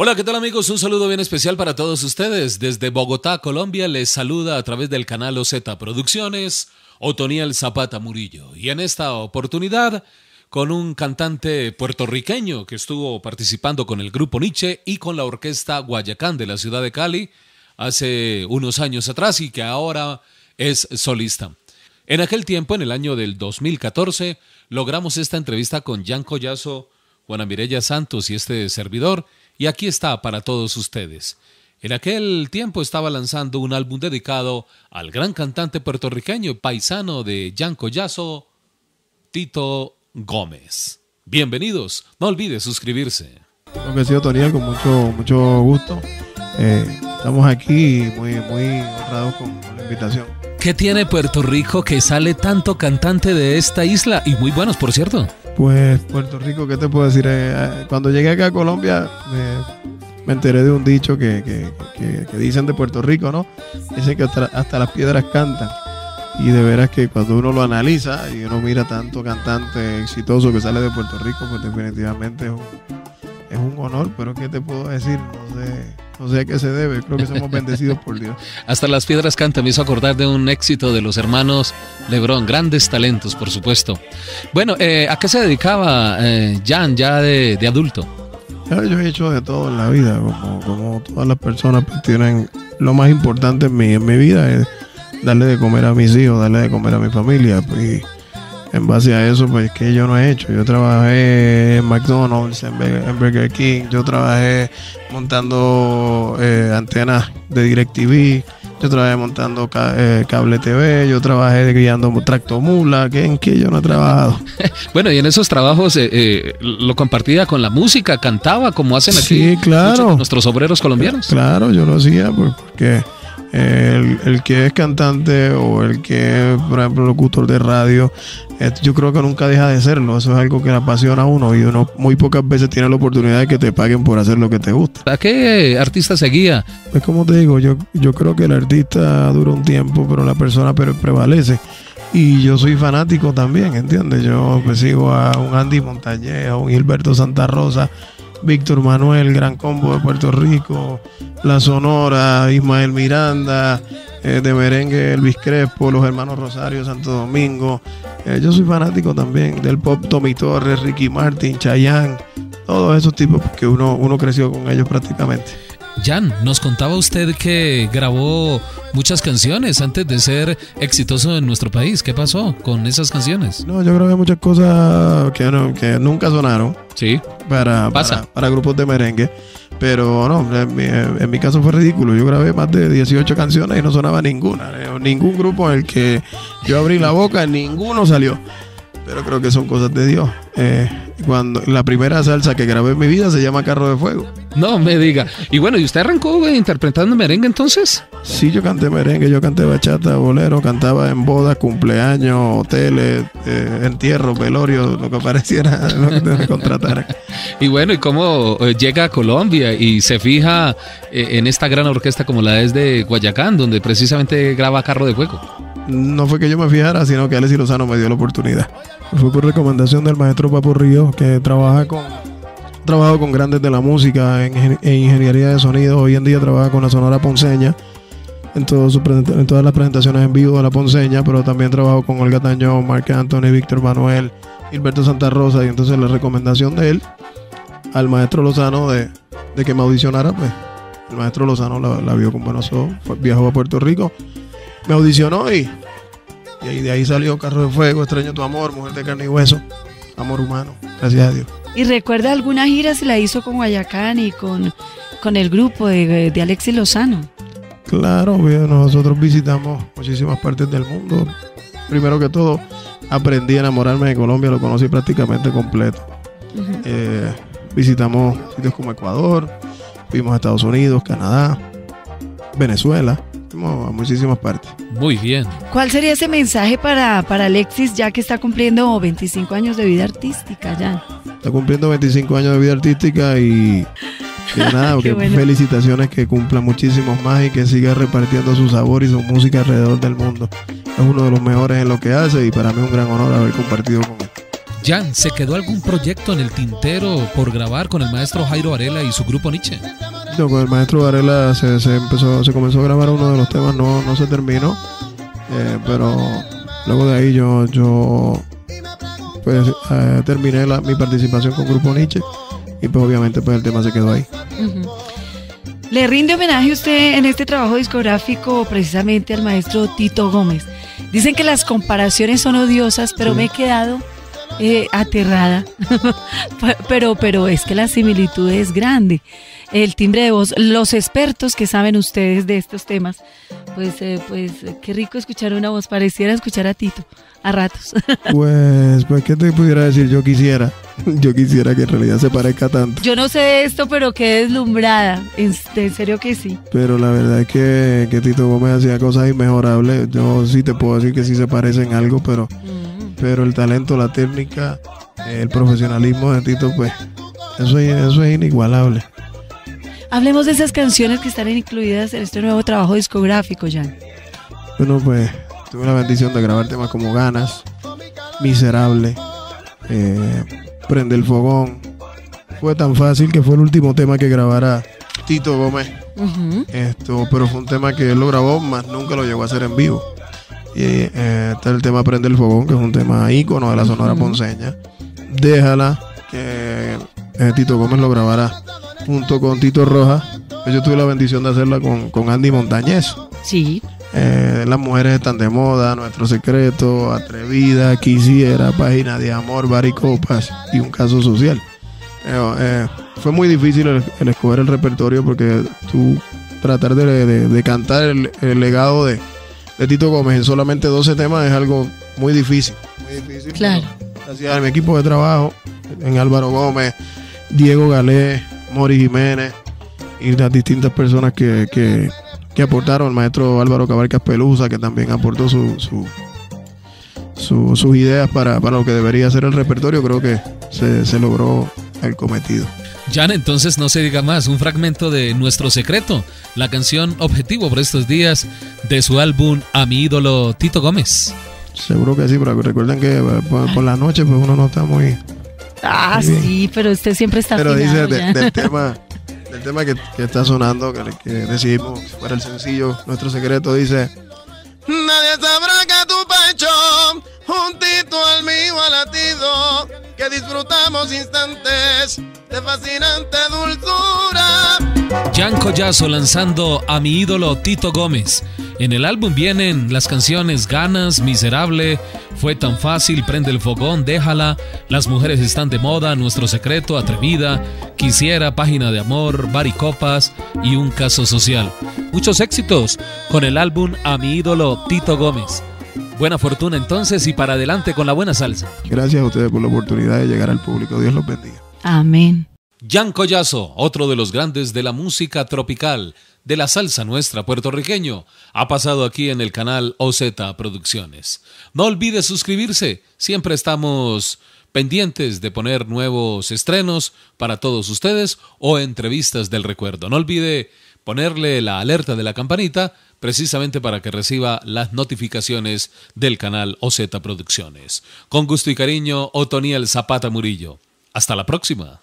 Hola, ¿qué tal amigos? Un saludo bien especial para todos ustedes. Desde Bogotá, Colombia, les saluda a través del canal OZ Producciones, Otoniel Zapata Murillo. Y en esta oportunidad, con un cantante puertorriqueño que estuvo participando con el grupo Nietzsche y con la orquesta Guayacán de la ciudad de Cali hace unos años atrás y que ahora es solista. En aquel tiempo, en el año del 2014, logramos esta entrevista con Jan Collazo, Juana Mirella Santos y este servidor y aquí está para todos ustedes. En aquel tiempo estaba lanzando un álbum dedicado al gran cantante puertorriqueño paisano de Jan Collazo, Tito Gómez. Bienvenidos, no olvide suscribirse. Toriel, con mucho, mucho gusto. Eh, estamos aquí muy, muy honrados con, con la invitación. ¿Qué tiene Puerto Rico que sale tanto cantante de esta isla? Y muy buenos, por cierto. Pues Puerto Rico, ¿qué te puedo decir? Eh, eh, cuando llegué acá a Colombia me, enteré de un dicho que, que- que- que dicen de Puerto Rico, ¿no? Dicen que hasta, hasta las piedras cantan. Y de veras que cuando uno lo analiza y uno mira tanto cantante exitoso que sale de Puerto Rico, pues definitivamente es un, es un honor. Pero ¿qué te puedo decir? No sé, no sé a qué se debe. Creo que somos bendecidos por Dios. Hasta las piedras cantan, me hizo acordar de un éxito de los hermanos Lebrón, grandes talentos, por supuesto. Bueno, eh, ¿a qué se dedicaba eh, Jan ya de, de adulto? Yo he hecho de todo en la vida, como, como todas las personas pues, tienen lo más importante en mi, en mi vida es darle de comer a mis hijos, darle de comer a mi familia. Pues, y en base a eso, pues que yo no he hecho. Yo trabajé en McDonald's, en, Burger King, yo trabajé montando eh, antenas de DirecTV, yo trabajé montando ca- eh, cable TV, yo trabajé guiando tractomula, que en que yo no he trabajado. Bueno, y en esos trabajos eh, eh, lo compartía con la música, cantaba como hacen aquí Sí, claro. nuestros obreros colombianos. Claro, yo lo hacía pues, porque el, el que es cantante o el que es, por ejemplo, locutor de radio, eh, yo creo que nunca deja de serlo. Eso es algo que le apasiona a uno y uno muy pocas veces tiene la oportunidad de que te paguen por hacer lo que te gusta. ¿A qué artista seguía? Pues como te digo, yo, yo creo que el artista dura un tiempo, pero la persona pre- prevalece. Y yo soy fanático también, ¿entiendes? Yo pues, sigo a un Andy Montañez, a un Gilberto Santa Rosa, Víctor Manuel, Gran Combo de Puerto Rico, La Sonora, Ismael Miranda, eh, de merengue Elvis Crespo, los hermanos Rosario, Santo Domingo. Eh, yo soy fanático también del pop Tommy Torres, Ricky Martin, Chayanne, todos esos tipos que uno, uno creció con ellos prácticamente. Jan, nos contaba usted que grabó muchas canciones antes de ser exitoso en nuestro país. ¿Qué pasó con esas canciones? No, yo grabé muchas cosas que, no- que nunca sonaron Sí. para, Pasa. para, para grupos de merengue. Pero no, en mi, en mi caso fue ridículo. Yo grabé más de 18 canciones y no sonaba ninguna. Eh, Ningún grupo en el que yo abrí la boca, ninguno salió. Pero creo que son cosas de Dios. Eh, cuando la primera salsa que grabé en mi vida se llama Carro de Fuego. No me diga. Y bueno, ¿y usted arrancó eh, interpretando merengue entonces? Sí, yo canté merengue, yo canté bachata, bolero, cantaba en bodas, cumpleaños, hoteles, eh, entierros, velorios, lo que pareciera, lo que te contrataran. Y bueno, ¿y cómo eh, llega a Colombia y se fija eh, en esta gran orquesta como la es de Guayacán, donde precisamente graba Carro de Fuego? No fue que yo me fijara, sino que Alex Lozano me dio la oportunidad. Fue por recomendación del maestro Papo Ríos, que trabaja con trabajado con grandes de la música en, en ingeniería de sonido. Hoy en día trabaja con la Sonora Ponceña, en, en todas las presentaciones en vivo de la Ponceña, pero también trabajo con Olga Tañón, Marc Anthony, Víctor Manuel, Gilberto Santa Rosa. Y entonces la recomendación de él al maestro Lozano de, de que me audicionara, pues el maestro Lozano la, la vio con buenos ojos, viajó a Puerto Rico, me audicionó y, y ahí, de ahí salió Carro de Fuego, Extraño tu amor, Mujer de carne y hueso, Amor humano, gracias a Dios. ¿Y recuerda alguna gira si la hizo con Guayacán y con, con el grupo de, de Alexis Lozano? Claro, nosotros visitamos muchísimas partes del mundo. Primero que todo, aprendí a enamorarme de Colombia, lo conocí prácticamente completo. Eh, visitamos sitios como Ecuador, fuimos a Estados Unidos, Canadá, Venezuela, a muchísimas partes. Muy bien. ¿Cuál sería ese mensaje para, para Alexis ya que está cumpliendo 25 años de vida artística ya? Está cumpliendo 25 años de vida artística y que nada, Qué que bueno. felicitaciones que cumpla muchísimos más y que siga repartiendo su sabor y su música alrededor del mundo. Es uno de los mejores en lo que hace y para mí es un gran honor haber compartido con él. Jan, ¿se quedó algún proyecto en el tintero por grabar con el maestro Jairo Varela y su grupo Nietzsche? Con el maestro Varela se, empezó, se comenzó a grabar uno de los temas, no, no se terminó, eh, pero luego de ahí yo, yo pues eh, terminé mi participación con Grupo Nietzsche y pues obviamente pues el tema se quedó ahí. Le rinde homenaje usted en este trabajo discográfico precisamente al maestro Tito Gómez. Dicen que las comparaciones son odiosas, pero me he quedado eh, aterrada. pero, pero es que la similitud es grande. El timbre de voz, los expertos que saben ustedes de estos temas, pues, eh, pues qué rico escuchar una voz, pareciera escuchar a Tito a ratos. Pues, pues, ¿qué te pudiera decir? Yo quisiera, yo quisiera que en realidad se parezca tanto. Yo no sé de esto, pero qué deslumbrada, en, serio que sí. Pero la verdad es que, que Tito Gómez hacía cosas inmejorables. Yo sí te puedo decir que sí se parecen algo, pero, mm. Pero el talento, la técnica, el profesionalismo de Tito, pues, eso, eso es inigualable. Hablemos de esas canciones que están incluidas en este nuevo trabajo discográfico, Jan. Bueno, pues Tuve la bendición de grabar temas como Ganas, Miserable, eh, Prende el Fogón. Fue tan fácil que fue el último tema que grabara Tito Gómez. Esto, pero fue un tema que él lo grabó, más nunca lo llegó a hacer en vivo. Y eh, está el tema Prende el Fogón, que es un tema ícono de la Sonora Ponceña. Déjala, que eh, Tito Gómez lo grabara junto con Tito Rojas. Yo tuve la bendición de hacerla con, con Andy Montañez. Sí. Eh, las mujeres están de moda, nuestro secreto, atrevida, quisiera, página de amor, baricopas y un caso social. Eh, eh, fue muy difícil el, escoger el repertorio porque tú tratar de, cantar el, legado de, Tito Gómez en solamente 12 temas es algo muy difícil. Muy difícil. Claro. Gracias a mi equipo de trabajo, en Álvaro Gómez, Diego Galé, Mori Jiménez y las distintas personas que, que que aportaron el maestro Álvaro Cabarcas Pelusa, que también aportó su, sus ideas para, lo que debería ser el repertorio, creo que se, logró el cometido. Jan, entonces no se diga más, un fragmento de Nuestro Secreto, la canción objetivo por estos días de su álbum A mi ídolo Tito Gómez. Seguro que sí, pero recuerden que eh, por, la noche pues uno no está muy... Ah, sí, pero usted siempre está Pero dice del tema el tema que, está sonando, que, que decidimos fuera el sencillo, nuestro secreto dice: Nadie sabrá que tu pecho, juntito al mío ha latido, que disfrutamos instantes de fascinante dulzura. Jan Collazo lanzando a mi ídolo Tito Gómez. En el álbum vienen las canciones Ganas, Miserable, Fue tan fácil, Prende el fogón, Déjala, Las mujeres están de moda, Nuestro secreto, Atrevida, Quisiera, Página de amor, Baricopas y Un caso social. Muchos éxitos con el álbum A mi ídolo Tito Gómez. Buena fortuna entonces y para adelante con la buena salsa. Gracias a ustedes por la oportunidad de llegar al público. Dios los bendiga. Amén. Jan Collazo, otro de los grandes de la música tropical, de la salsa nuestra puertorriqueño, ha pasado aquí en el canal OZ Producciones. No olvide suscribirse, siempre estamos pendientes de poner nuevos estrenos para todos ustedes o entrevistas del recuerdo. No olvide ponerle la alerta de la campanita precisamente para que reciba las notificaciones del canal OZ Producciones. Con gusto y cariño, Otoniel Zapata Murillo. Hasta la próxima.